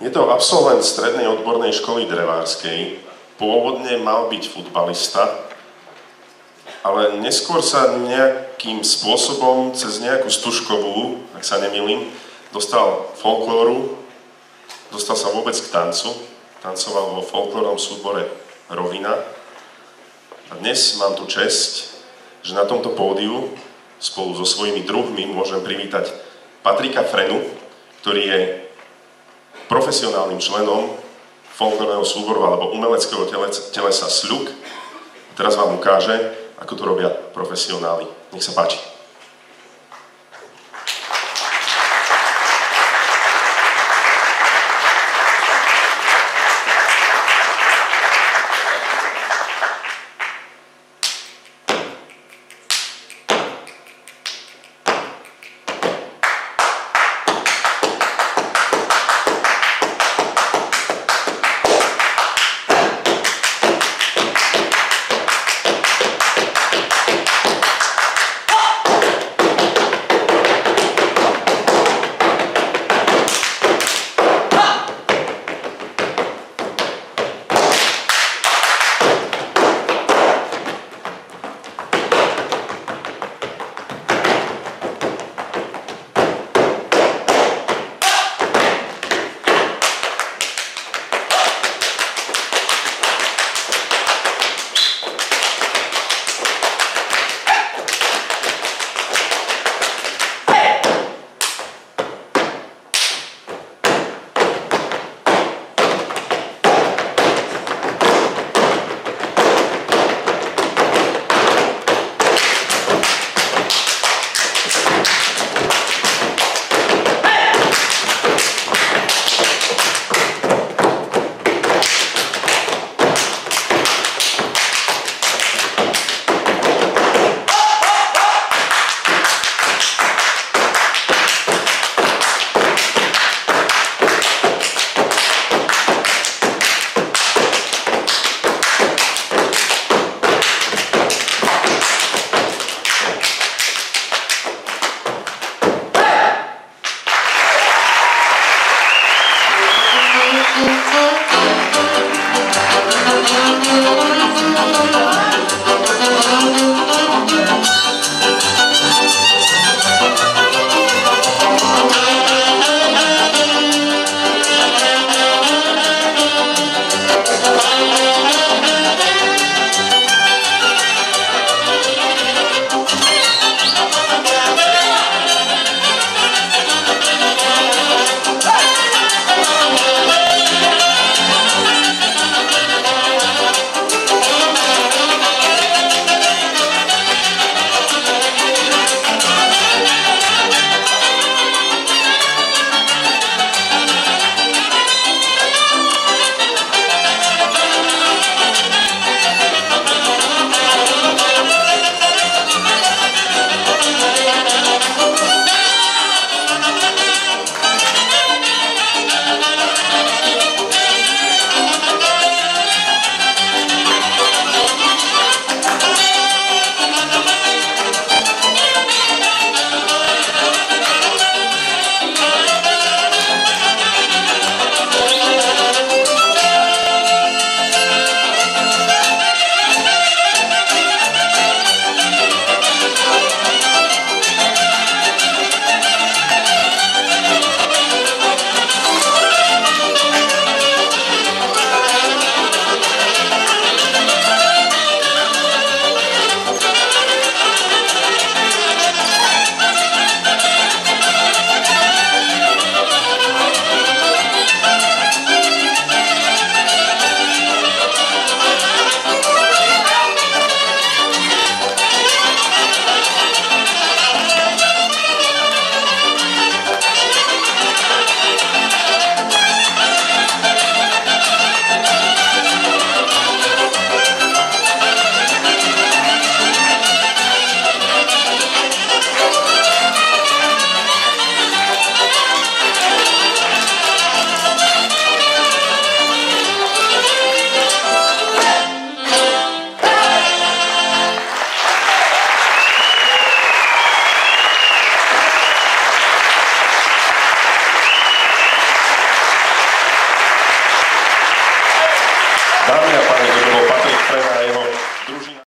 Je to absolvent strednej odbornej školy drevárskej. Pôvodne mal byť futbalista, ale neskôr sa nejakým spôsobom, cez nejakú stužkovú, ak sa nemýlim, dostal folklóru, dostal sa vôbec k tancu, tancoval vo folklórnom súbore Rovina. A dnes mám tu čest, že na tomto pódiu spolu so svojimi druhmi môžem privítať Patrika Frenu, ktorý je profesionálnym členom folklórneho súboru alebo umeleckého telesa SLUK. Teraz vám ukáže, ako to robia profesionáli. Nech sa páči.